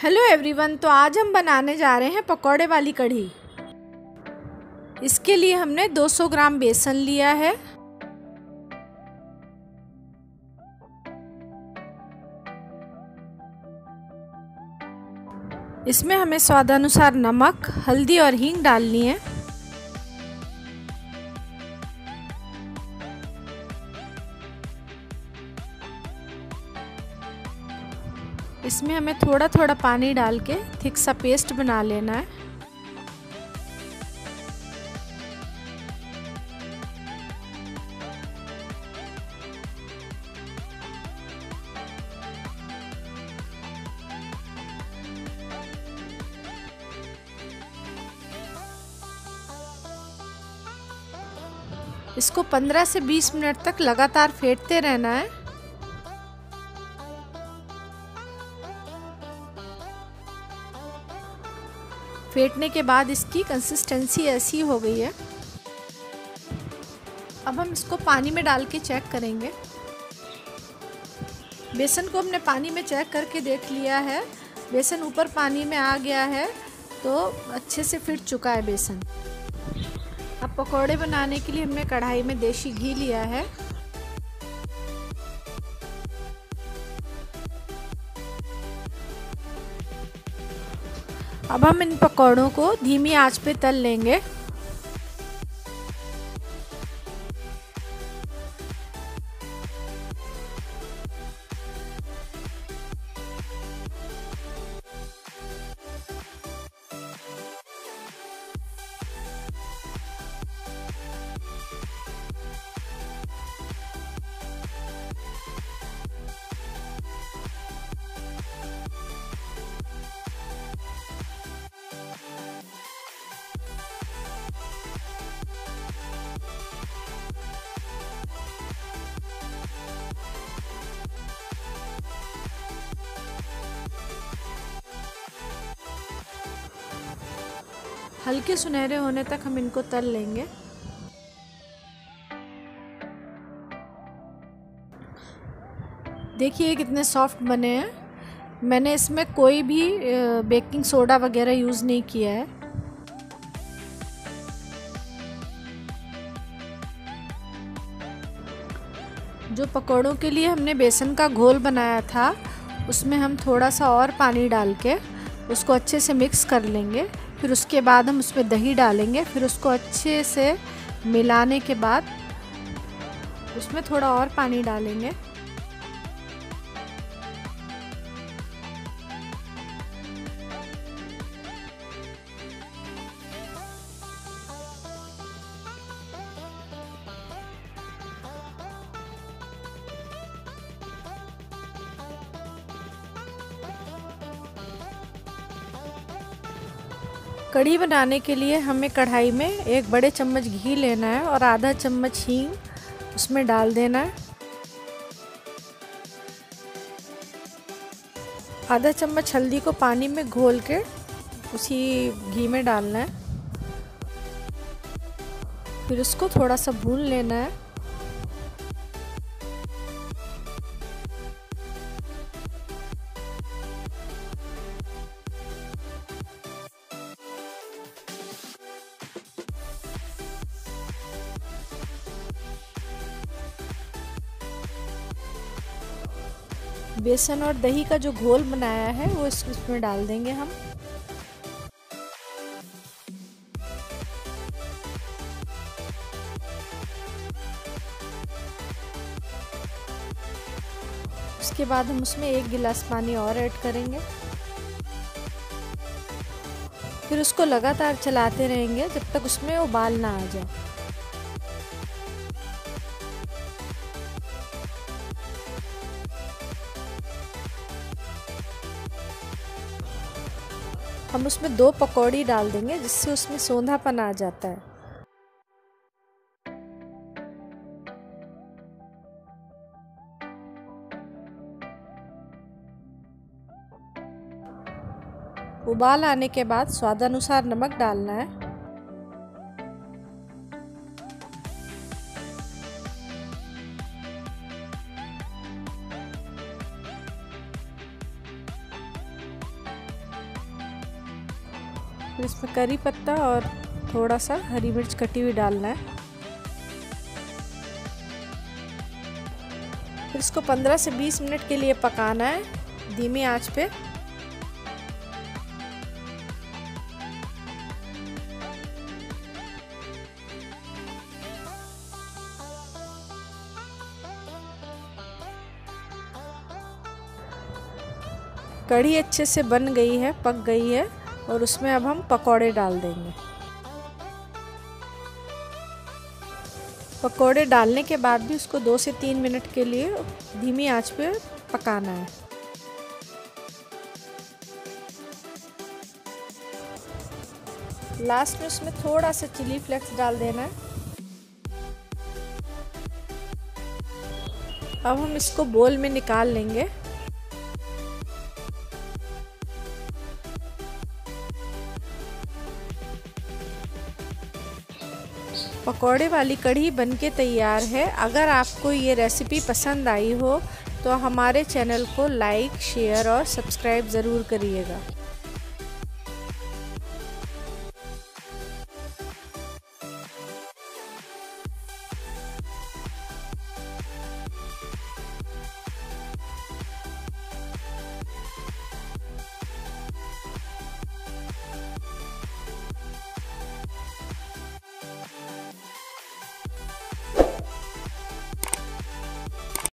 Hello everyone तो आज हम बनाने जा रहे हैं पकौड़े वाली कढ़ी। इसके लिए हमने 200 ग्राम बेसन लिया है। इसमें हमें स्वादानुसार नमक, हल्दी और हींग डालनी है। इसमें हमें थोड़ा थोड़ा पानी डाल के थिक सा पेस्ट बना लेना है। इसको 15 से 20 मिनट तक लगातार फेंटते रहना है। फेंटने के बाद इसकी कंसिस्टेंसी ऐसी हो गई है। अब हम इसको पानी में डाल के चेक करेंगे। बेसन को हमने पानी में चेक करके देख लिया है। बेसन ऊपर पानी में आ गया है तो अच्छे से फिट चुका है बेसन। अब पकौड़े बनाने के लिए हमने कढ़ाई में देसी घी लिया है। अब हम इन पकौड़ों को धीमी आँच पे तल लेंगे। हल्के सुनहरे होने तक हम इनको तल लेंगे। देखिए कितने सॉफ्ट बने हैं। मैंने इसमें कोई भी बेकिंग सोडा वगैरह यूज़ नहीं किया है। जो पकौड़ों के लिए हमने बेसन का घोल बनाया था, उसमें हम थोड़ा सा और पानी डाल के उसको अच्छे से मिक्स कर लेंगे। फिर उसके बाद हम उसमें दही डालेंगे, फिर उसको अच्छे से मिलाने के बाद उसमें थोड़ा और पानी डालेंगे। कढ़ी बनाने के लिए हमें कढ़ाई में एक बड़े चम्मच घी लेना है और आधा चम्मच हींग उसमें डाल देना है। आधा चम्मच हल्दी को पानी में घोल के उसी घी में डालना है। फिर उसको थोड़ा सा भून लेना है। बेसन और दही का जो घोल बनाया है, वो इसमें डाल देंगे हम। उसके बाद हम उसमें एक गिलास पानी और ऐड करेंगे। फिर उसको लगातार चलाते रहेंगे जब तक उसमें उबाल ना आ जाए। हम उसमें दो पकौड़ी डाल देंगे, जिससे उसमें सोंधापन आ जाता है। उबाल आने के बाद स्वादानुसार नमक डालना है। फिर इसमें करी पत्ता और थोड़ा सा हरी मिर्च कटी हुई डालना है। फिर इसको 15 से 20 मिनट के लिए पकाना है धीमी आँच पे। कढ़ी अच्छे से बन गई है, पक गई है। और उसमें अब हम पकौड़े डाल देंगे। पकौड़े डालने के बाद भी उसको दो से तीन मिनट के लिए धीमी आँच पे पकाना है। लास्ट में उसमें थोड़ा सा चिली फ्लेक्स डाल देना है। अब हम इसको बोल में निकाल लेंगे। पकौड़े वाली कढ़ी बनके तैयार है। अगर आपको ये रेसिपी पसंद आई हो तो हमारे चैनल को लाइक शेयर और सब्सक्राइब ज़रूर करिएगा।